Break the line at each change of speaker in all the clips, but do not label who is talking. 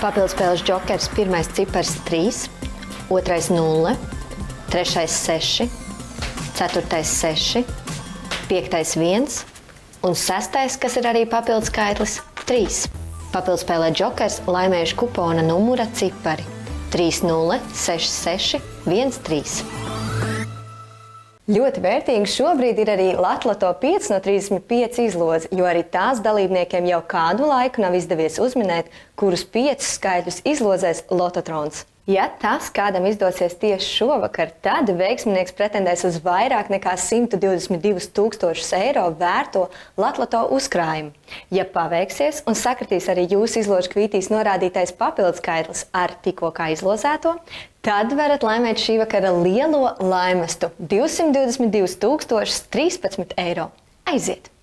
Papildus spēles jokers. Pirmais cipars 3, otrais 0, trešais 6, ceturtais 6, piektais 1 un sestais, kas ir arī papildus skaitlis 3. Papildus spēlē jokers laimējuši kupona numura cipari 30, 66, 13. Ļoti vērtīgi šobrīd ir arī Latvijas 5 no 35 izloze, jo arī tās dalībniekiem jau kādu laiku nav izdevies uzminēt, kurus piecus skaitļus izlozēs Lototrons. Ja tas kādam izdosies tieši šovakar, tad veiksminieks pretendēs uz vairāk nekā 122 tūkstošus eiro vērto Latlato uzkrājumu. Ja paveiksies un sakritīs arī jūsu izložu kvītīs norādītais papildus skaitlis ar tikko kā izlozēto, tad varat laimēt šī vakara lielo laimestu - 222 013 eiro. Aiziet!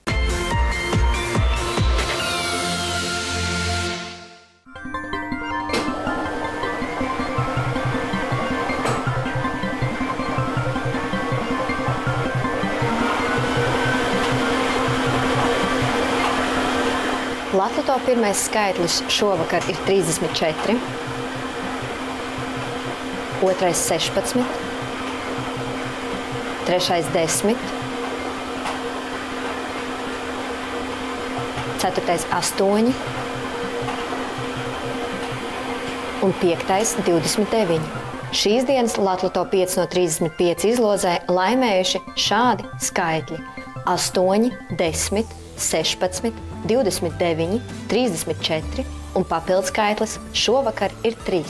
Latvijas pirmais skaitlis šovakar ir 34, otrais 16, trešais 10, ceturtais 8 un piektais 29. Šīs dienas Latvijas 5 no 35 izlozē laimējuši šādi skaitļi - 8, 10, 16, 29, 34 un papildus skaitlis šovakar ir 3.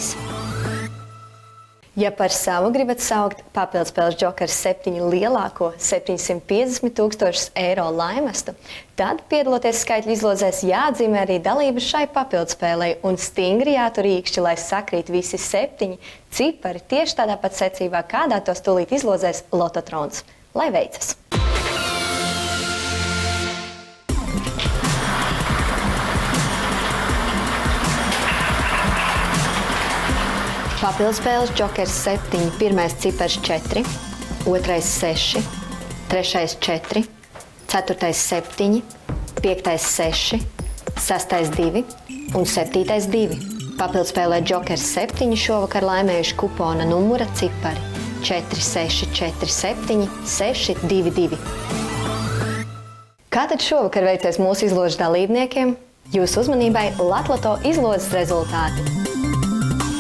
Ja par savu gribat saukt papildus spēles jokers septiņu lielāko 750 tūkstošus eiro laimestu, tad piedaloties skaitļu izlozēs jāatzīmē arī dalība šai papildus spēlei un stingri jātur īkšķi, lai sakrīt visi septiņi cipari tieši tādā pat secībā, kādā tos tūlīt izlozēs Lototrons. Lai veicas! Papildus spēles jokers 7, pirmais cipars 4, otrais 6, trešais 4, ceturtais 7, piektais 6, sastais 2 un septītais 2. Papildus spēlē jokers 7 šovakar laimējuši kupona numura cipari 4, 6, 4, 7, 6, 2, 2. Kā tad šovakar veicies mūsu izložu dalībniekiem? Jūsu uzmanībai Latlato izlozes rezultāti!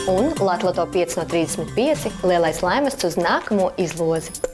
Un Latvijas 5 no 35 lielais laimests uz nākamo izlozi.